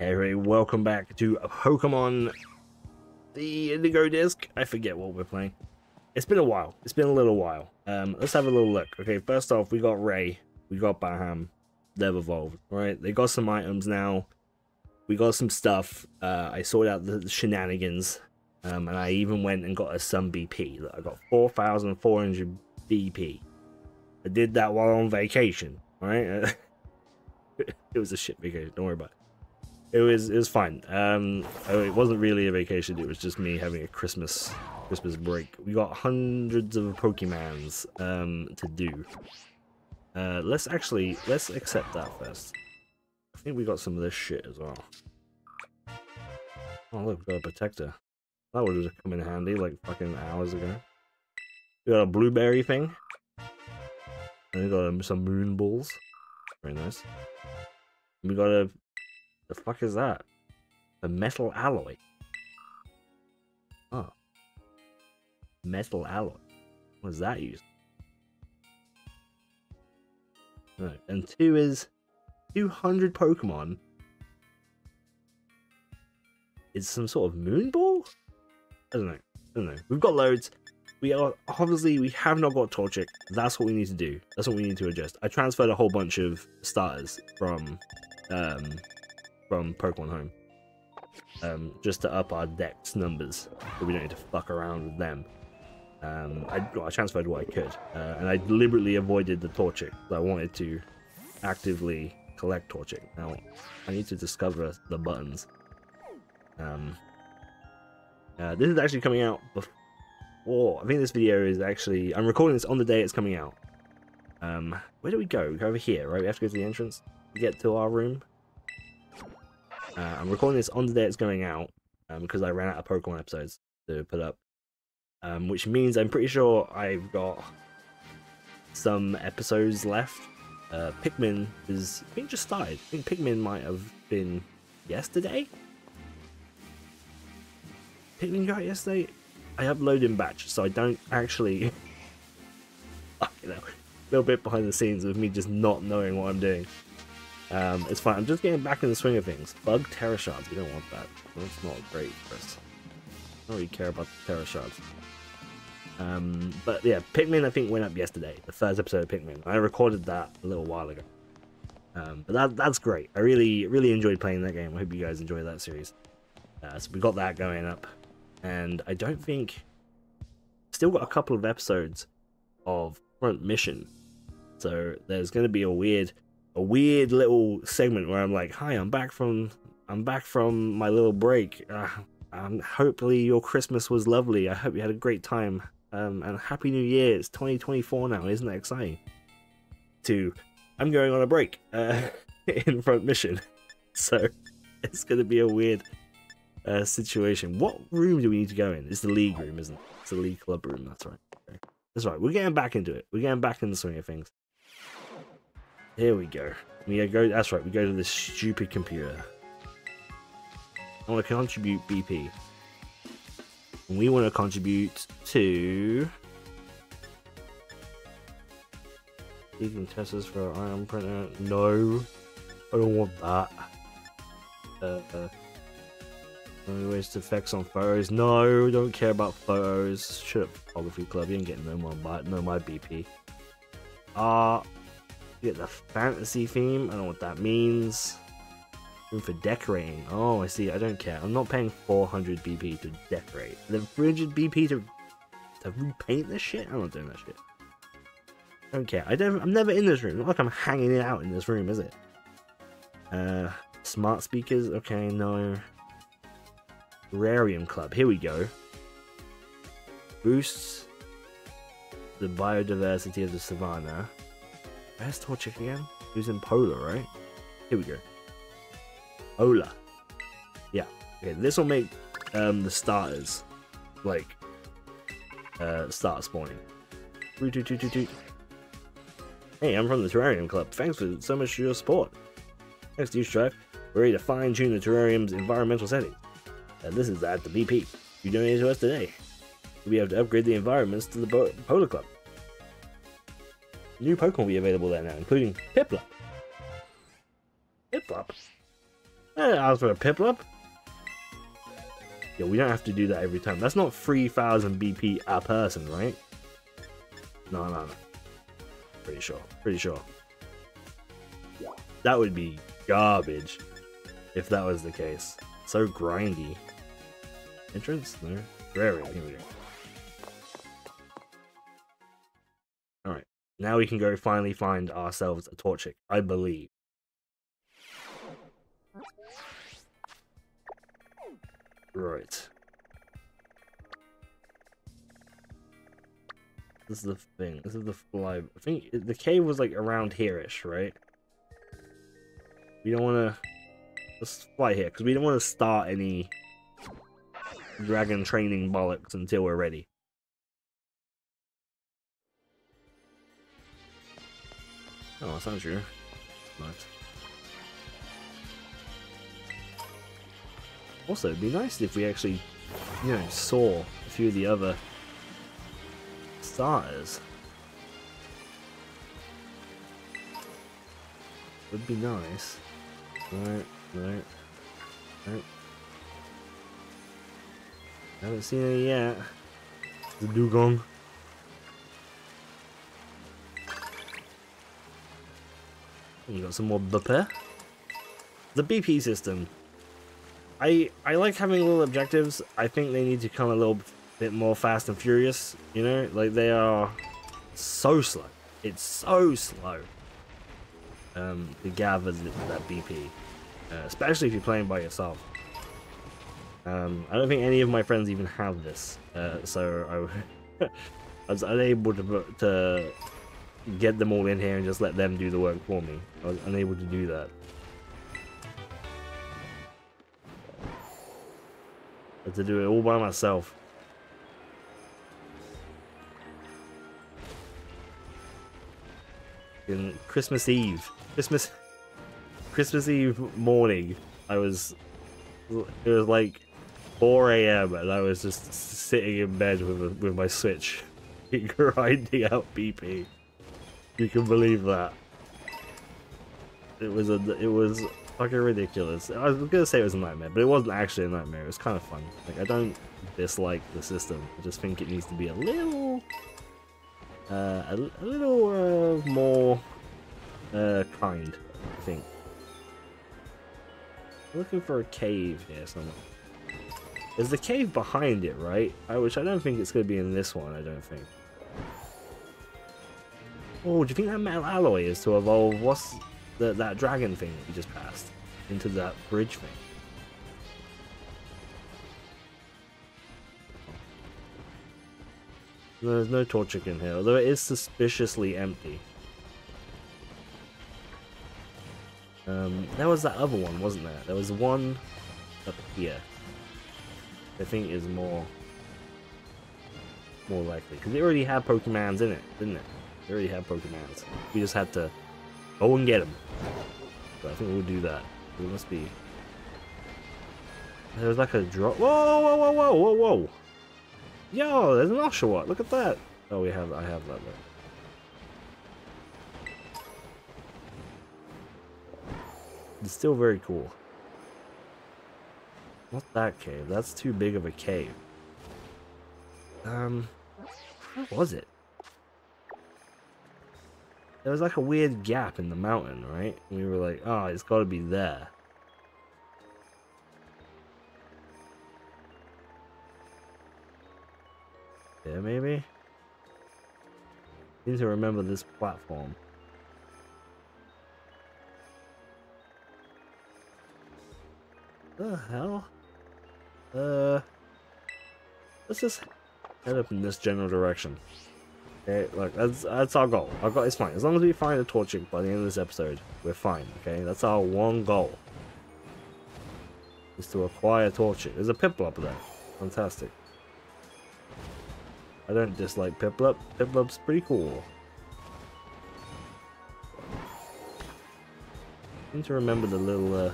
Hey welcome back to Pokemon the Indigo Disk. I forget what we're playing. It's been a while. It's been a little while. Um, let's have a little look. Okay, first off, we got Ray. We got Baham. They've evolved, right? They got some items now. We got some stuff. Uh, I sorted out the, shenanigans. Um, and I even went and got a Sun BP. I got 4,400 BP. I did that while on vacation, right? it was a shit vacation. Don't worry about it it was it was fine. Um, it wasn't really a vacation. It was just me having a Christmas Christmas break. We got hundreds of Pokemons um to do. Uh, let's actually let's accept that first. I think we got some of this shit as well. Oh look, we got a protector. That would have come in handy like fucking hours ago. We got a blueberry thing. And we got um, some moon balls. Very nice. We got a the fuck is that? A metal alloy. Oh. Metal alloy. What does that use? No. And two is 200 Pokemon. Is some sort of moon ball? I don't know. I don't know. We've got loads. We are obviously we have not got Torchic. That's what we need to do. That's what we need to adjust. I transferred a whole bunch of starters from um from Pokemon Home. Um, just to up our dex numbers, so we don't need to fuck around with them. Um, I, well, I transferred what I could, uh, and I deliberately avoided the Torchic. I wanted to actively collect Torchic. Now, I need to discover the buttons. Um, uh, this is actually coming out before. I think this video is actually. I'm recording this on the day it's coming out. Um, where do we go? We go over here, right? We have to go to the entrance to get to our room. Uh, I'm recording this on the day it's going out um, because I ran out of Pokemon episodes to put up, um, which means I'm pretty sure I've got some episodes left. Uh, Pikmin is think just started. I think Pikmin might have been yesterday. Pikmin got yesterday. I upload in batch, so I don't actually. you know, a little bit behind the scenes with me just not knowing what I'm doing. Um, it's fine. I'm just getting back in the swing of things. Bug Tera Shards. We don't want that. That's not great for us. I don't really care about the Tera Shards. Um, but yeah, Pikmin I think went up yesterday. The first episode of Pikmin. I recorded that a little while ago. Um, but that that's great. I really really enjoyed playing that game. I hope you guys enjoy that series. Uh, so we got that going up, and I don't think still got a couple of episodes of Front Mission. So there's going to be a weird a weird little segment where I'm like, "Hi, I'm back from I'm back from my little break. Uh, um, hopefully your Christmas was lovely. I hope you had a great time. Um, and Happy New Year. It's 2024 now. Isn't that exciting? To I'm going on a break uh, in front mission, so it's going to be a weird uh, situation. What room do we need to go in? It's the league room, isn't it? It's the league club room. That's right. That's right. We're getting back into it. We're getting back in the swing of things. Here we go. We go. That's right. We go to this stupid computer. I want to contribute BP. And we want to contribute to. Even testers for iron printer. No, I don't want that. Uh, uh, waste effects on photos. No, don't care about photos. Shut photography club. You ain't getting no more, no my BP. Ah. Uh, get the fantasy theme. I don't know what that means. Room for decorating. Oh, I see. I don't care. I'm not paying 400 BP to decorate. The 300 BP to to repaint this shit. I'm not doing that shit. I don't care. I don't. I'm never in this room. Not like I'm hanging it out in this room, is it? Uh, smart speakers. Okay, no. Terrarium Club. Here we go. Boosts the biodiversity of the savannah. Where's Torchic again? Who's in Polar, right? Here we go. Ola. Yeah. Okay, this will make um, the starters like uh, start spawning. Hey, I'm from the Terrarium Club. Thanks for so much for your support. Thanks to you, Strife. We're ready to fine tune the terrarium's environmental settings. And this is at the BP. You donated to us today. We'll be able to upgrade the environments to the Polar Club. New Pokemon will be available there now, including Piplup. Piplup? Yeah, ask for a Piplup. Yeah, we don't have to do that every time. That's not 3,000 BP a person, right? No, no, no. Pretty sure. Pretty sure. That would be garbage if that was the case. So grindy. Entrance? No. Rare. Here we go. Now we can go finally find ourselves a Torchic, I believe. Right. This is the thing. This is the fly. I think the cave was like around here-ish, right? We don't want to... Let's fly here, because we don't want to start any dragon training bollocks until we're ready. Oh, that's not true. Nice. Also, it'd be nice if we actually, you know, saw a few of the other starters. Would be nice. Right, right, right. Haven't seen any yet. The Dewgong. You got some more BP. The BP system. I I like having little objectives. I think they need to come a little bit more fast and furious. You know, like they are so slow. It's so slow. Um, to gather that BP, uh, especially if you're playing by yourself. Um, I don't think any of my friends even have this, uh, so I, I was unable to to get them all in here and just let them do the work for me. I was unable to do that. But to do it all by myself. In Christmas Eve, Christmas, Christmas Eve morning, I was, it was like 4 a.m. and I was just sitting in bed with with my Switch, grinding out BP. You can believe that. It was a, it was fucking ridiculous. I was gonna say it was a nightmare, but it wasn't actually a nightmare. It was kind of fun. Like I don't dislike the system. I just think it needs to be a little, uh, a, a little uh, more uh, kind. I think. I'm looking for a cave here somewhere. There's the cave behind it, right? I, which I don't think it's to be in this one, I don't think. Oh, do you think that metal alloy is to evolve what's the, that dragon thing that we just passed into that bridge thing? There's no Torchic in here, although it is suspiciously empty. Um, there was that other one, wasn't there? There was one up here. I think is more more likely because it already had Pokemons in it, didn't it? It already had Pokemons. We just had to go and get them. But I think we'll do that. It must be. There's like a drop. Whoa, whoa, whoa, whoa, whoa, whoa! Yo, there's an Oshawott. Look at that. Oh, we have. I have that. There. It's still very cool. Not that cave. That's too big of a cave. Um, where was it? There was like a weird gap in the mountain, right? We were like, oh, it's got to be there. Yeah, maybe? Need to remember this platform. The hell? Uh, let's just head up in this general direction. Okay, look, that's that's our goal. Our goal is fine. As long as we find a Torchic by the end of this episode, we're fine. Okay, that's our one goal. Is to acquire Torchic. There's a Piplup there. Fantastic. I don't dislike Piplup. Piplup's pretty cool. I need to remember the little uh,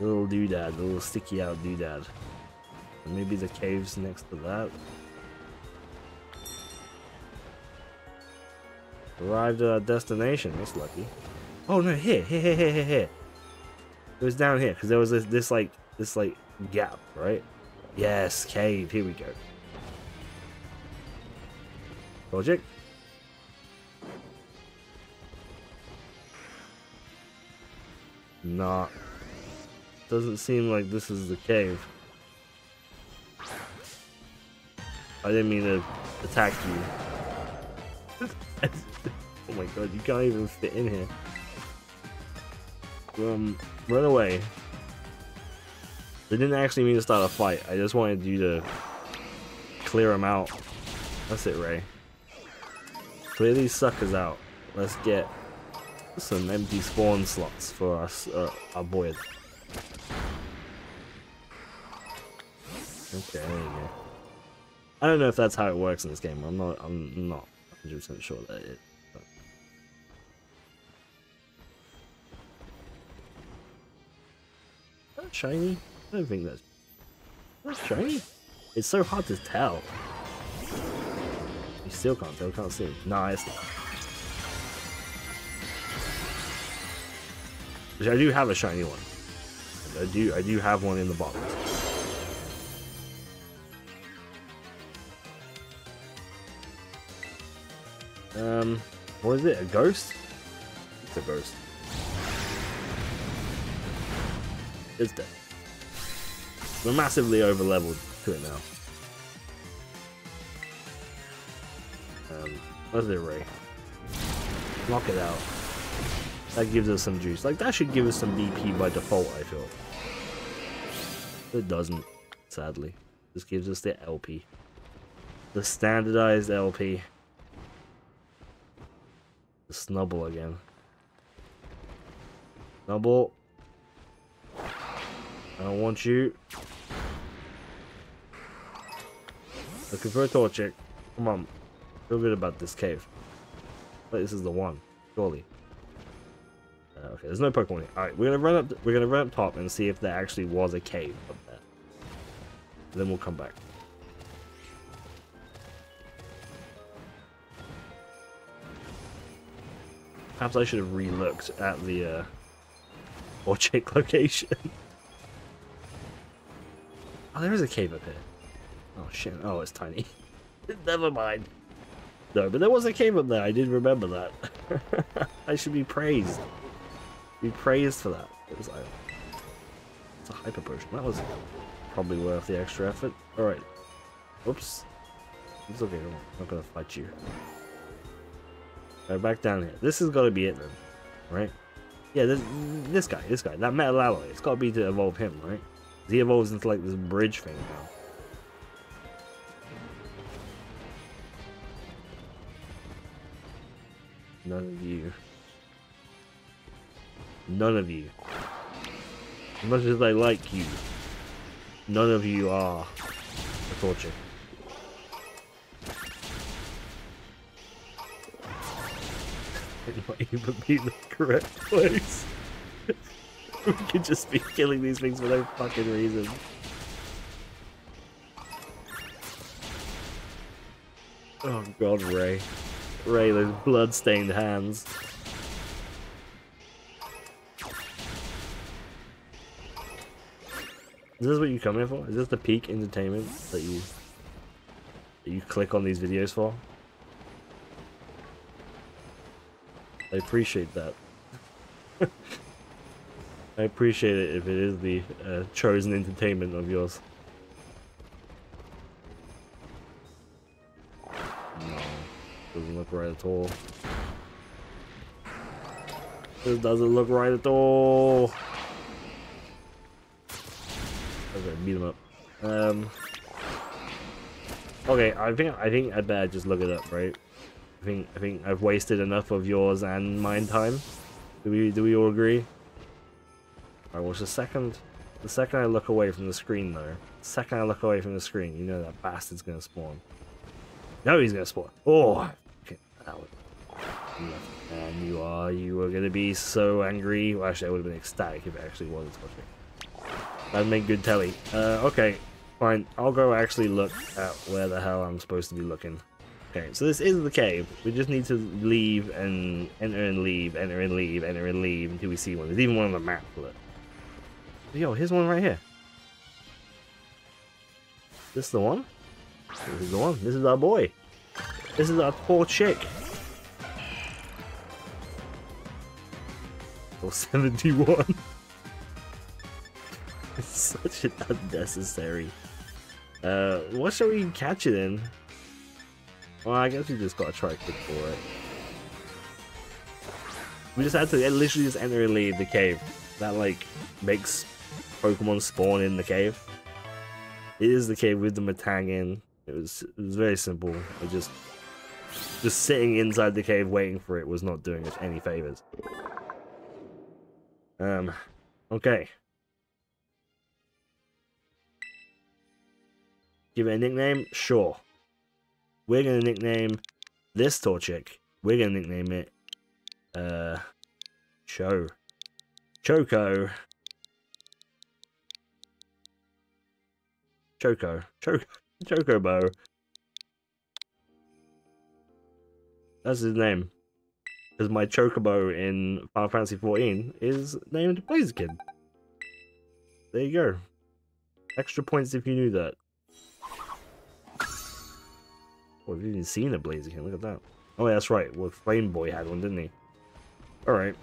little doodad, the little sticky out doodad. Maybe the caves next to that. Arrived at our destination, that's lucky. Oh no, here, here, here, here, here. It was down here because there was this, this like this like gap, right? Yes, cave. Here we go. Logic. Nah. Doesn't seem like this is the cave. I didn't mean to attack you. oh my god, you can't even fit in here. Um, run away. They didn't actually mean to start a fight. I just wanted you to clear them out. That's it, Ray. Clear these suckers out. Let's get some empty spawn slots for us, uh, our boy. Okay, there you go. I don't know if that's how it works in this game. I'm not. I'm not 100 percent sure that it. Shiny? I don't think that's. That's shiny. It's so hard to tell. You still can't tell. Can't see. Nice. Which I do have a shiny one. I do. I do have one in the box. Um, what is it? A ghost? It's a ghost. It's dead. We're massively over leveled to it now. Um, it, Ray? Knock it out. That gives us some juice. Like, that should give us some BP by default, I feel. It doesn't, sadly. This gives us the LP. The standardized LP. The Snubbull again. Snubbull. I don't want you. Looking for a Torchic. Come on. Feel good about this cave. But this is the one. Surely. Uh, okay, there's no Pokemon here. Alright, we're gonna run up we're gonna run up top and see if there actually was a cave up there. Then we'll come back. Perhaps I should have re-looked at the uh, Torchic location. Oh, there is a cave up here. Oh shit! Oh, it's tiny. Never mind. No, but there was a cave up there. I did remember that. I should be praised. Be praised for that. It was like it's a hyper potion. That was probably worth the extra effort. All right. Oops. It's okay. I'm not gonna fight you. Go back down here. This has got to be it then, right? Yeah, this, this guy, this guy, that metal alloy. It's got to be to evolve him, right? He evolves into like this bridge thing now. None of you. None of you. As much as I like you, none of you are a Torchic. It might even be the correct place. we could just be killing these things for no fucking reason. Oh god, Ray. Ray, those blood-stained hands. Is this what you come here for? Is this the peak entertainment that you that you click on these videos for? I appreciate that. I appreciate it if it is the uh, chosen entertainment of yours. No, doesn't look right at all. This doesn't look right at all. Okay, beat him up. Um. Okay, I think I think I better just look it up, right? I think I think I've wasted enough of yours and mine time. Do we do we all agree? Alright, well the second the second I look away from the screen though, the second I look away from the screen, you know that bastard's gonna spawn. No, he's gonna spawn. Oh okay, that and you are you are gonna be so angry. Well actually I would have been ecstatic if it actually was a That'd make good telly. Uh okay, fine. I'll go actually look at where the hell I'm supposed to be looking. Okay, so this is the cave. We just need to leave and enter and leave, enter and leave, enter and leave until we see one. There's even one on the map. Look. Yo, here's one right here. This the one? This is the one. This is our boy. This is our poor chick. Or 71. it's such an unnecessary. Uh, what shall we catch it in? Well, I guess we just gotta try for it. We just had to literally just enter and leave the cave. That, like, makes Pokemon spawn in the cave. It is the cave with the Metang in. It was it was very simple. I just just sitting inside the cave waiting for it was not doing us any favors. Um, okay. Give it a nickname? Sure. We're gonna nickname this Torchic. We're gonna nickname it uh Cho. Choco. Choco. Choco. Chocobo. That's his name. Because my Chocobo in Final Fantasy XIV is named Blaziken. There you go. Extra points if you knew that. Well, we've even seen a Blaziken, look at that. Oh, yeah, that's right. Well, Flame Boy had one, didn't he? Alright.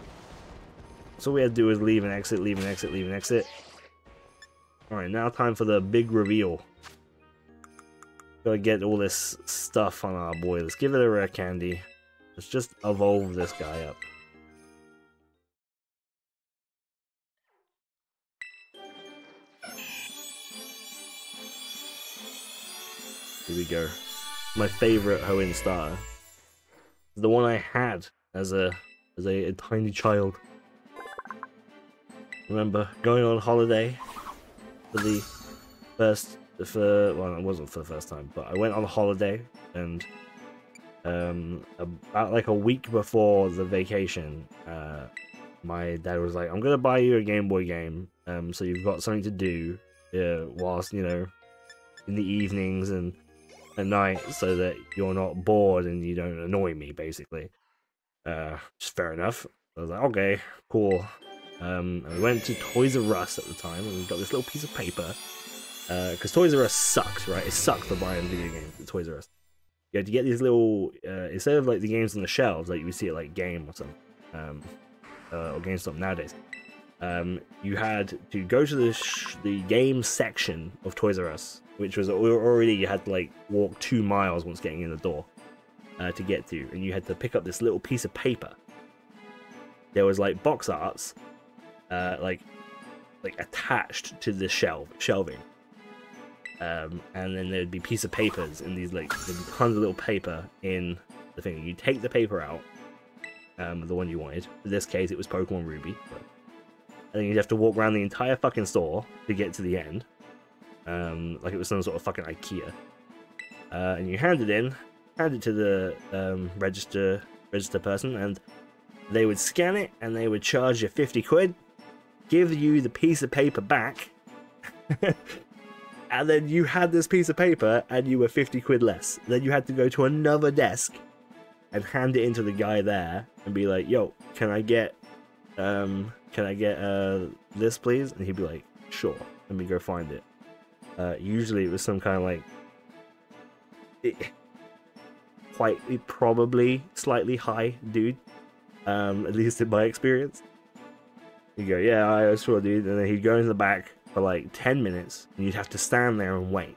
So we had to do is leave and exit, leave and exit, leave and exit. Alright, now time for the big reveal. Gotta get all this stuff on our boy. Let's give it a rare candy. Let's just evolve this guy up. Here we go. My favorite Hoenn starter. The one I had as a as a, a tiny child. Remember going on holiday for the first for well it wasn't for the first time but i went on a holiday and um about like a week before the vacation uh my dad was like i'm gonna buy you a game boy game um so you've got something to do uh, whilst you know in the evenings and at night so that you're not bored and you don't annoy me basically. Uh just fair enough. I was like okay cool um and we went to toys r us at the time and we got this little piece of paper because uh, Toys R Us sucks, right? It sucks for buying video games at Toys R Us. You had to get these little uh, instead of like the games on the shelves, like you would see it like Game or something, um, uh, or GameStop nowadays. Um, you had to go to the the game section of Toys R Us, which was already you had to like walk two miles once getting in the door uh, to get to, and you had to pick up this little piece of paper. There was like box arts, uh, like like attached to the shelf shelving um, and then there'd be piece of papers in these like tons of little paper in the thing. You take the paper out, um, the one you wanted. In this case, it was Pokemon Ruby. But, and then you'd have to walk around the entire fucking store to get to the end, um, like it was some sort of fucking IKEA. Uh, and you hand it in, hand it to the um, register register person, and they would scan it, and they would charge you 50 quid, give you the piece of paper back. and then you had this piece of paper and you were 50 quid less. Then you had to go to another desk and hand it into the guy there and be like, yo, can I get, um, can I get, uh, this please? And he'd be like, sure, let me go find it. Uh, usually it was some kind of like, it, quite, probably slightly high dude, um, at least in my experience. You go, yeah, I sure, dude. And then he'd go in the back, for like 10 minutes, and you'd have to stand there and wait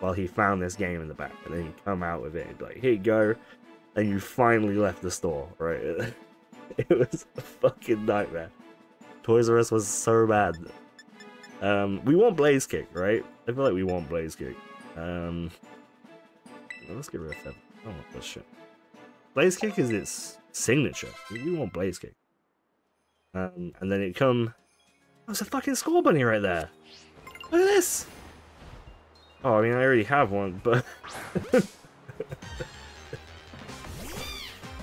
while he found this game in the back, and then he'd come out with it and be like, here you go, and you finally left the store, right? it was a fucking nightmare. Toys R Us was so bad. Um, we want Blaze Kick, right? I feel like we want Blaze Kick. Um, let's get rid of don't want this shit. Blaze Kick is its signature. We want Blaze Kick. Um, and then it come there's a fucking Scorbunny right there. Look at this. Oh, I mean, I already have one, but...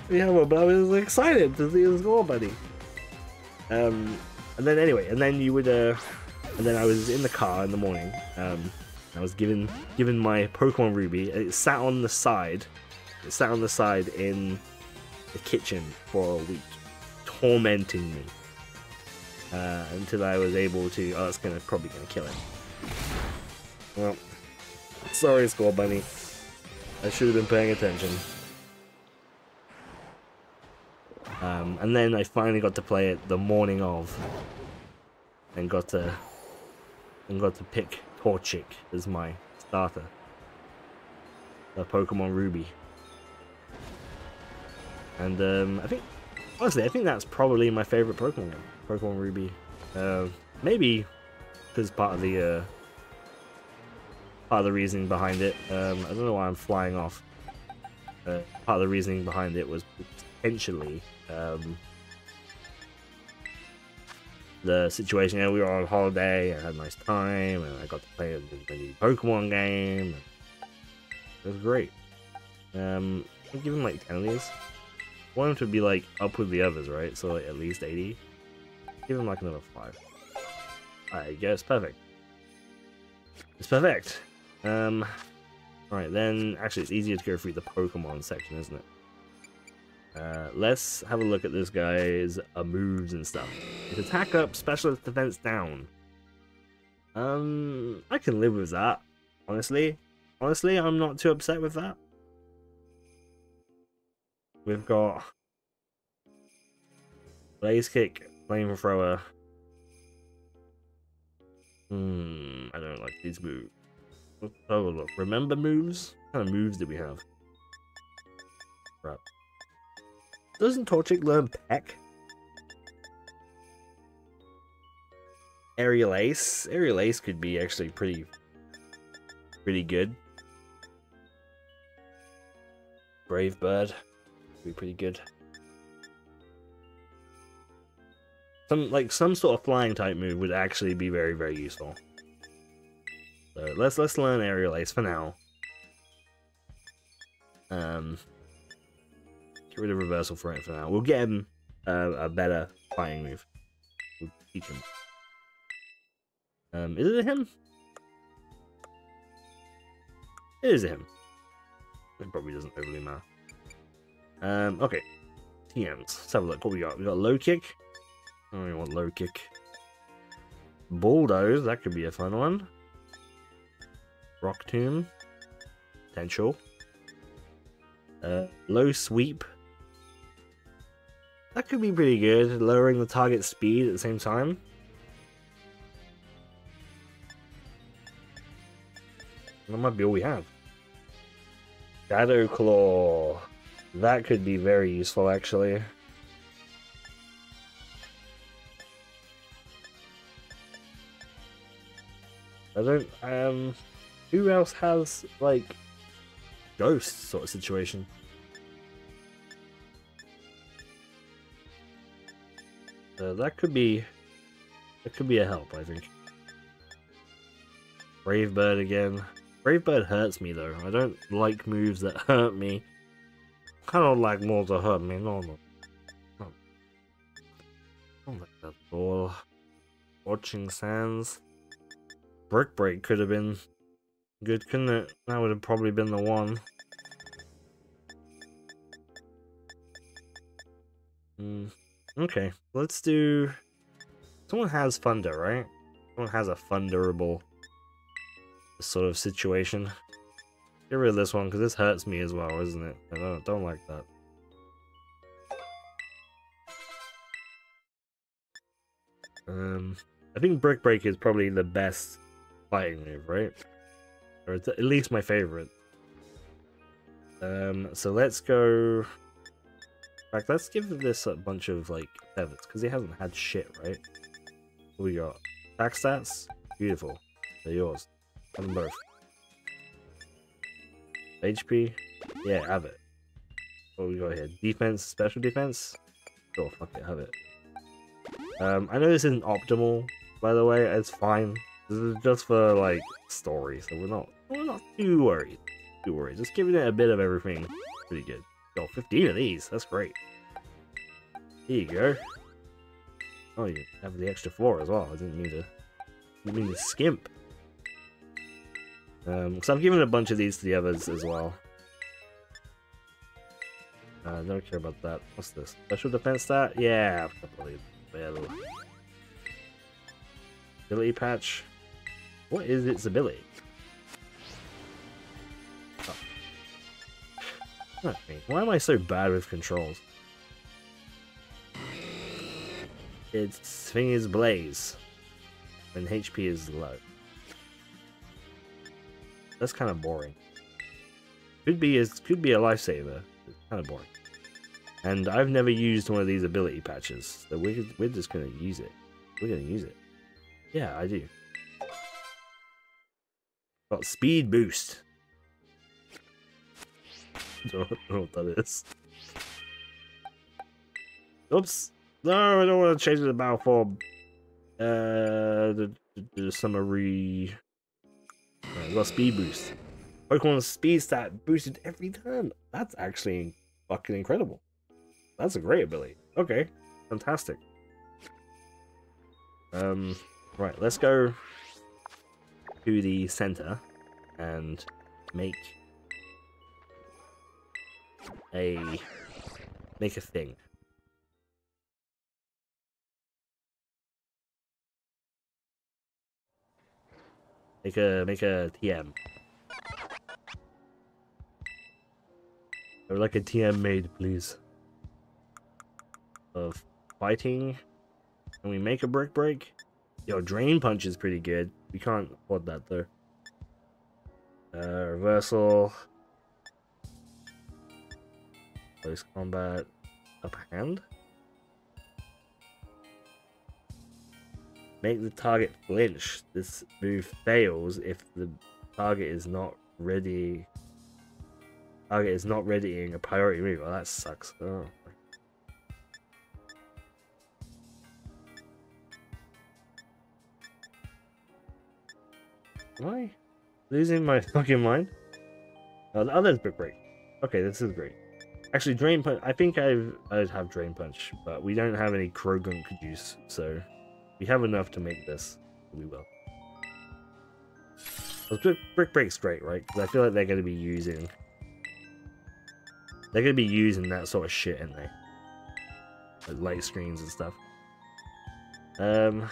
yeah, well, but I was excited to see the Scorbunny. Um, and then anyway, and then you would, uh, and then I was in the car in the morning. Um, I was given given my Pokemon Ruby. It sat on the side. It sat on the side in the kitchen for a week, tormenting me uh, until I was able to. Oh, it's gonna probably gonna kill him. Well, sorry, Scorbunny. I should have been paying attention. Um, and then I finally got to play it the morning of, and got to and got to pick Torchic as my starter. The Pokemon Ruby. And um, I think, honestly, I think that's probably my favorite Pokemon. Pokemon Ruby. Uh, maybe because part of the uh, part of the reasoning behind it. Um, I don't know why I'm flying off. Uh, part of the reasoning behind it was potentially um, the situation. You know, we were on holiday, I had a nice time, and I got to play a, a new Pokemon game. It was great. Um, I'll give him like 10 of these. I want him to be like up with the others, right? So like, at least 80. Give him like another 5. I guess perfect. It's perfect. Um, right then, actually it's easier to go through the Pokemon section, isn't it? Uh, let's have a look at this guy's uh, moves and stuff. His attack up, specialist defense down. Um, I can live with that, honestly. Honestly, I'm not too upset with that. We've got Blaze Kick, Flamethrower. Hmm, I don't like these moves. A look. Remember moves? What kind of moves do we have? Crap. Doesn't Torchic learn Peck? Aerial Ace? Aerial Ace could be actually pretty, pretty good. Brave Bird be pretty good. Some like some sort of flying type move would actually be very very useful. So let's let's learn aerial ace for now. Um, get rid of reversal for it for now. We'll get him uh, a better flying move. We'll teach him. Um, is it him? It is him. It probably doesn't overly matter. Um, okay. TMs. Let's have a look. What we got? We got low kick. Oh, we want low kick. Bulldoze. That could be a fun one. Rock Tomb. Potential. Uh, low sweep. That could be pretty good. Lowering the target speed at the same time. That might be all we have. Shadow Claw. That could be very useful, actually. I don't, um, who else has, like, ghost sort of situation? That could be, that could be a help, I think. Brave Bird again. Brave Bird hurts me, though. I don't like moves that hurt me. I don't like more to hurt me, no. don't like that ball. Watching Sands. Brick Break could have been good, couldn't it? That would have probably been the one. Mm, okay, let's do... Someone has Thunder, right? Someone has a Thunderable sort of situation. Get rid of this one, because this hurts me as well, isn't it? I don't, don't like that. Um, I think Brick Break is probably the best fighting move, right? Or at least my favorite. Um, so let's go... In fact, let's give this a bunch of, like, feathers, because he hasn't had shit, right? What we got? Attack stats? Beautiful. They're yours. Have them both. HP? Yeah, have it. What we got here? Defense, special defense? Sure, fuck it, have it. Um, I know this isn't optimal, by the way, it's fine. This is just for, like, story, so we're not, we're not too worried. Too worried. Just giving it a bit of everything. Pretty good. Got 15 of these, that's great. Here you go. Oh, you have the extra four as well. I didn't mean to, didn't mean to skimp. Um, so I've given a bunch of these to the others as well. I uh, don't care about that. What's this? Special defense stat? Yeah, I've got well. Ability patch. What is its ability? Oh. Why am I so bad with controls? Its thing is Blaze. When HP is low. That's kind of boring. Could be as could be a lifesaver. It's kind of boring. And I've never used one of these ability patches, so we're we're just gonna use it. We're gonna use it. Yeah, I do. Got speed boost. don't know what that is. Oops. No, I don't want to change the battle form. Uh, the, the, summary. Right, got speed boost. Pokemon speed stat boosted every turn. That's actually fucking incredible. That's a great ability. Okay, fantastic. Um, right, let's go to the center and make a make a thing. Make a make a TM. I would like a TM made, please. Of fighting. Can we make a brick break? Yo, drain punch is pretty good. We can't afford that though. Uh, reversal. Close combat. Upper hand. Make the target flinch. This move fails if the target is not ready. Target is not readying a priority move. Oh, that sucks. Oh. Am I losing my fucking mind? Oh, the other's brick break. Okay, this is great. Actually, drain punch. I think I've I'd have drain punch, but we don't have any Croagunk juice, so we have enough to make this. We will. Brick, brick break's great, right? Because I feel like they're going to be using. They're going to be using that sort of shit, aren't they? Like light screens and stuff. Um,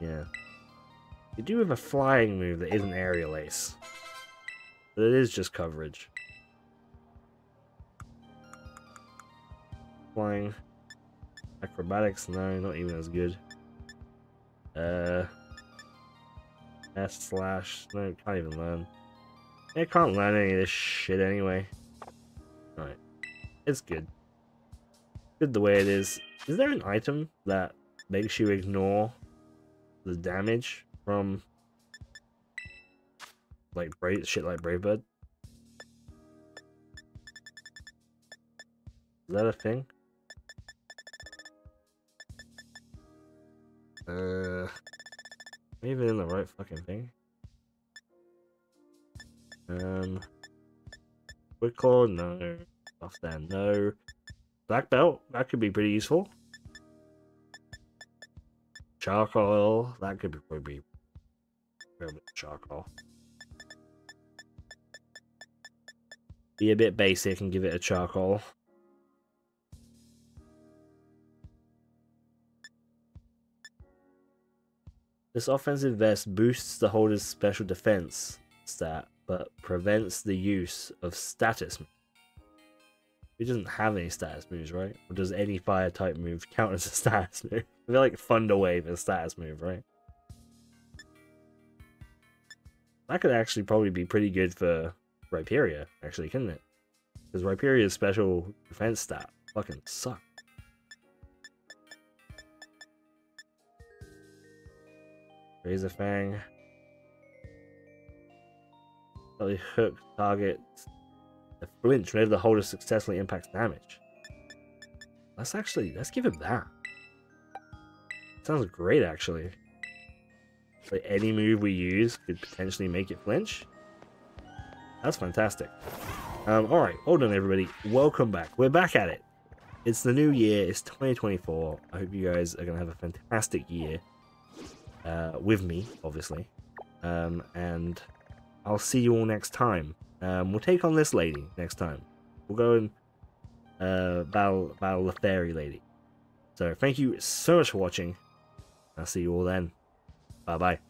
yeah. You do have a flying move that isn't aerial ace. But it is just coverage. Flying. Acrobatics, no, not even as good. Uh, S slash, no, can't even learn. I can't learn any of this shit anyway. Alright, it's good. Good the way it is. Is there an item that makes you ignore the damage from like brave shit like Brave Bird? Is that a thing? Uh, even in the right fucking thing. Um, Quick Claw, no. Off there, no. Black belt, that could be pretty useful. Charcoal, that could be probably be bit charcoal. Be a bit basic and give it a charcoal. This offensive vest boosts the holder's special defense stat, but prevents the use of status He doesn't have any status moves, right? Or does any fire type move count as a status move? I feel like Thunder Wave is a status move, right? That could actually probably be pretty good for Rhyperior, actually, couldn't it? Because Rhyperior's special defense stat fucking sucks. Razor Fang. Belly hook targets the flinch whenever the holder successfully impacts damage. Let's actually let's give him that. Sounds great actually. Like any move we use could potentially make it flinch. That's fantastic. Um, alright, hold on everybody. Welcome back. We're back at it. It's the new year, it's 2024. I hope you guys are gonna have a fantastic year uh, with me, obviously. Um, and I'll see you all next time. Um, we'll take on this lady next time. We'll go and uh, battle, battle the fairy lady. So thank you so much for watching. I'll see you all then. Bye bye.